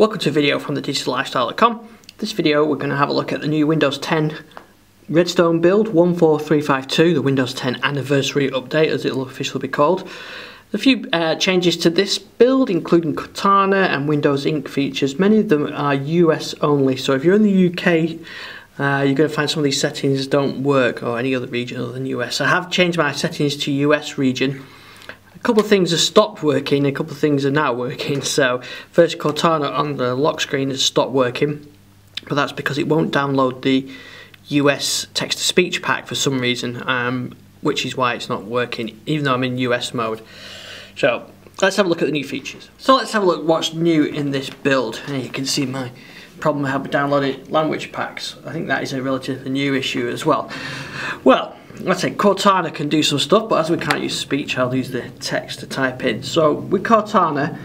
Welcome to a video from the digitallifestyle.com. This video we're going to have a look at the new Windows 10 Redstone build 14352, the Windows 10 anniversary update as it will officially be called. A few uh, changes to this build including Cortana and Windows Ink features. Many of them are US only so if you're in the UK uh, you're going to find some of these settings don't work or any other region other than US. I have changed my settings to US region a couple of things have stopped working, a couple of things are now working. So first Cortana on the lock screen has stopped working, but that's because it won't download the US text-to-speech pack for some reason, um, which is why it's not working, even though I'm in US mode. So let's have a look at the new features. So let's have a look what's new in this build. And you can see my problem have downloading language packs. I think that is a relatively new issue as well. Well, let's say Cortana can do some stuff, but as we can't use speech, I'll use the text to type in. So with Cortana,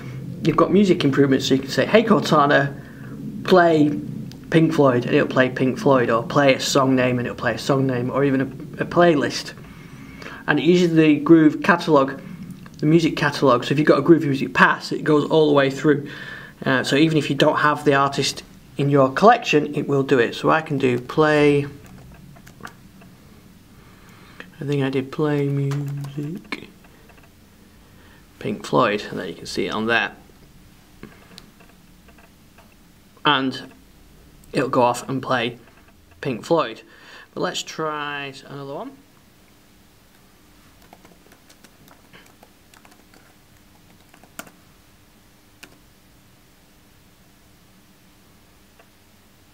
you've got music improvements, so you can say, hey Cortana, play Pink Floyd, and it'll play Pink Floyd, or play a song name, and it'll play a song name, or even a, a playlist. And it uses the Groove catalogue, the music catalogue, so if you've got a Groove Music Pass, it goes all the way through. Uh, so even if you don't have the artist in your collection, it will do it. So I can do play I think I did play music. Pink Floyd, and there you can see it on there. And it'll go off and play Pink Floyd. But let's try another one.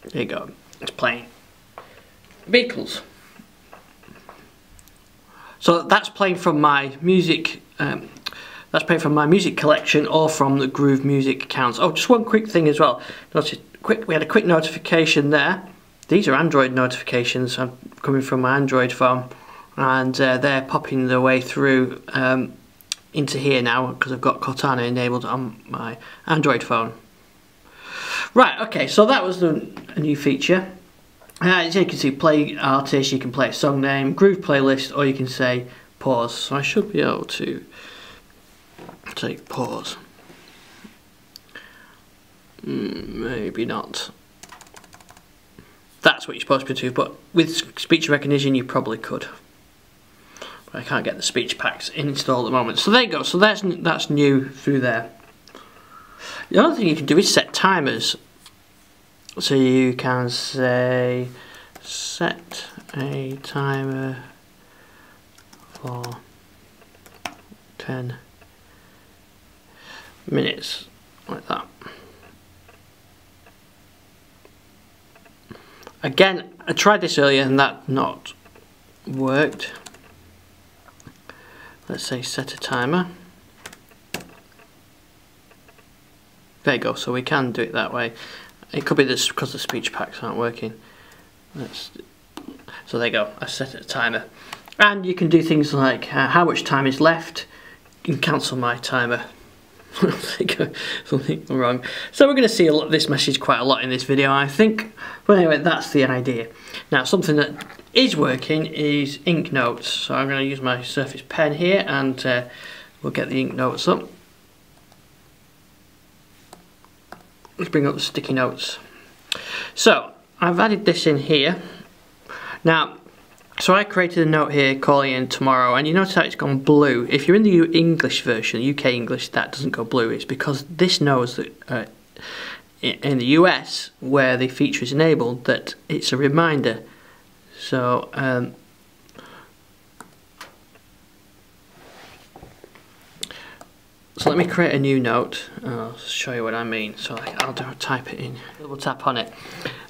There you go. It's playing Beatles. So that's playing from my music. Um, that's playing from my music collection or from the Groove Music accounts. Oh, just one quick thing as well. Notice, quick, we had a quick notification there. These are Android notifications. I'm coming from my Android phone, and uh, they're popping their way through um, into here now because I've got Cortana enabled on my Android phone. Right, okay, so that was the, a new feature. Uh, as you can see, play artist, you can play song name, groove playlist, or you can say pause. So I should be able to take pause. Mm, maybe not. That's what you're supposed to do, but with speech recognition you probably could. But I can't get the speech packs installed at the moment. So there you go, so that's, that's new through there. The other thing you can do is set timers so you can say set a timer for 10 minutes like that. Again I tried this earlier and that not worked. Let's say set a timer. There you go so we can do it that way it could be this because the speech packs aren't working. Let's, so there you go, I set a timer. And you can do things like uh, how much time is left. You can cancel my timer. something wrong. So we're going to see lot, this message quite a lot in this video, I think. But anyway, that's the idea. Now, something that is working is ink notes. So I'm going to use my Surface Pen here, and uh, we'll get the ink notes up. Let's bring up the sticky notes. So I've added this in here. Now, so I created a note here calling in tomorrow and you notice how it's gone blue. If you're in the English version, UK English, that doesn't go blue. It's because this knows that uh, in the US, where the feature is enabled, that it's a reminder. So um, So let me create a new note. and I'll show you what I mean. So I'll type it in. Double tap on it.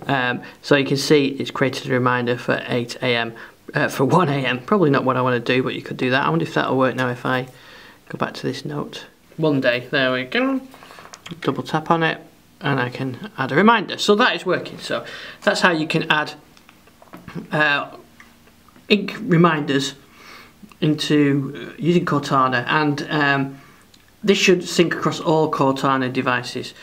Um, so you can see it's created a reminder for 8 a.m. Uh, for 1 a.m. Probably not what I want to do, but you could do that. I wonder if that'll work now if I go back to this note. Monday. There we go. Double tap on it, and I can add a reminder. So that is working. So that's how you can add uh, ink reminders into uh, using Cortana and. Um, this should sync across all Cortana devices.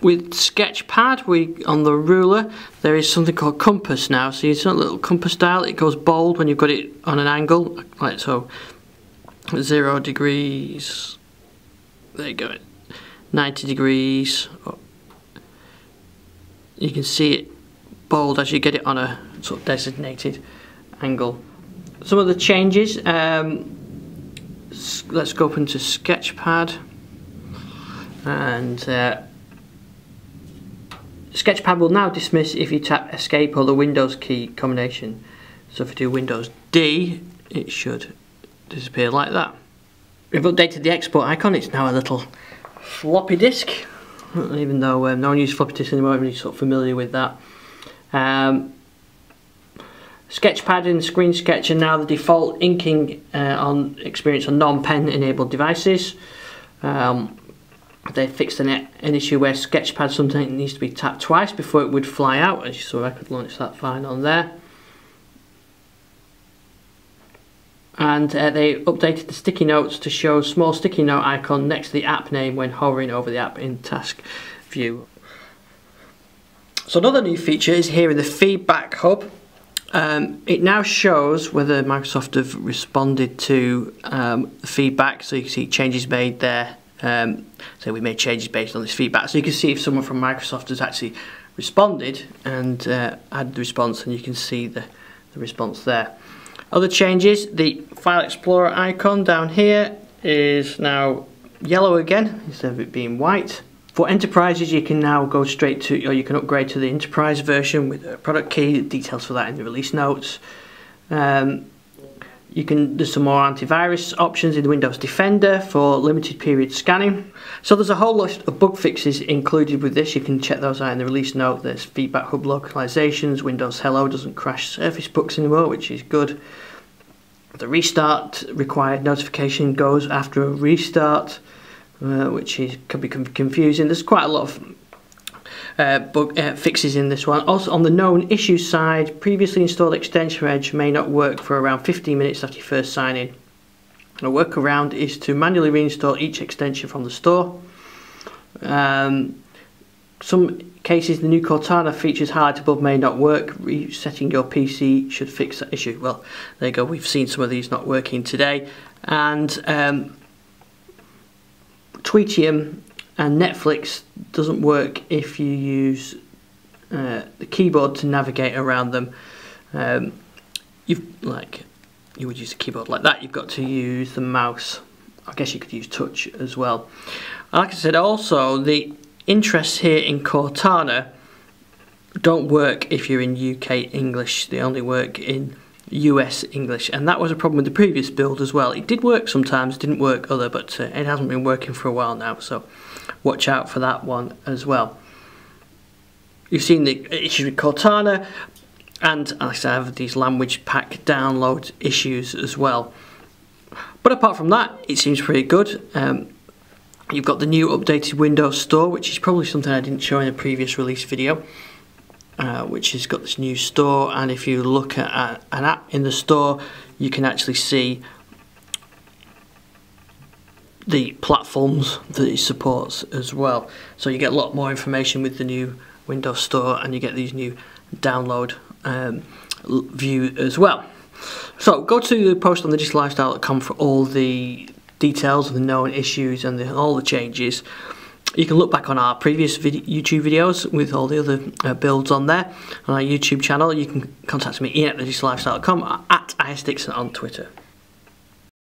With Sketchpad, we on the ruler, there is something called compass now. So it's a little compass dial, it goes bold when you've got it on an angle, like so. Zero degrees, there you go, 90 degrees, you can see it bold as you get it on a sort of designated angle. Some of the changes, um, let's go up into Sketchpad and uh, Sketchpad will now dismiss if you tap escape or the Windows key combination. So if you do Windows D, it should disappear like that. We've updated the export icon, it's now a little floppy disk, even though um, no one uses floppy disk anymore, everybody's sort of familiar with that. Um, Sketchpad and Screen Sketch are now the default inking uh, on experience on non-pen enabled devices. Um, they fixed an, an issue where Sketchpad sometimes needs to be tapped twice before it would fly out, as you saw I could launch that fine on there. And uh, they updated the sticky notes to show a small sticky note icon next to the app name when hovering over the app in task view. So another new feature is here in the feedback hub. Um, it now shows whether Microsoft have responded to um, feedback, so you can see changes made there um, so we made changes based on this feedback. So you can see if someone from Microsoft has actually responded and uh, the response and you can see the, the response there. Other changes, the File Explorer icon down here is now yellow again instead of it being white. For enterprises you can now go straight to, or you can upgrade to the enterprise version with a product key, details for that in the release notes. Um, you can there's some more antivirus options in Windows Defender for limited period scanning. So there's a whole list of bug fixes included with this. You can check those out in the release note. There's feedback hub localizations, Windows Hello doesn't crash Surface Books anymore, which is good. The restart required notification goes after a restart, uh, which is can be confusing. There's quite a lot of uh, bug uh, fixes in this one. Also on the known issues side, previously installed extension edge may not work for around 15 minutes after you first sign in. a workaround is to manually reinstall each extension from the store. Um, some cases the new Cortana features highlighted above may not work. Resetting your PC should fix that issue. Well, there you go. We've seen some of these not working today. And um, Tweetium and Netflix doesn't work if you use uh, the keyboard to navigate around them. Um, you've like you would use a keyboard like that. You've got to use the mouse. I guess you could use touch as well. Like I said, also the interests here in Cortana don't work if you're in UK English. They only work in US English, and that was a problem with the previous build as well. It did work sometimes, didn't work other, but uh, it hasn't been working for a while now. So watch out for that one as well. You've seen the issues with Cortana and I have these language pack download issues as well. But apart from that, it seems pretty good. Um, you've got the new updated Windows Store, which is probably something I didn't show in a previous release video. Uh, which has got this new store and if you look at an app in the store you can actually see the platforms that it supports as well. So you get a lot more information with the new Windows Store and you get these new download um, view as well. So go to the post on the digitallifestyle.com for all the details of the known issues and the, all the changes. You can look back on our previous video, YouTube videos with all the other uh, builds on there. On our YouTube channel, you can contact me, at digitallifestyle.com at isdixon on Twitter.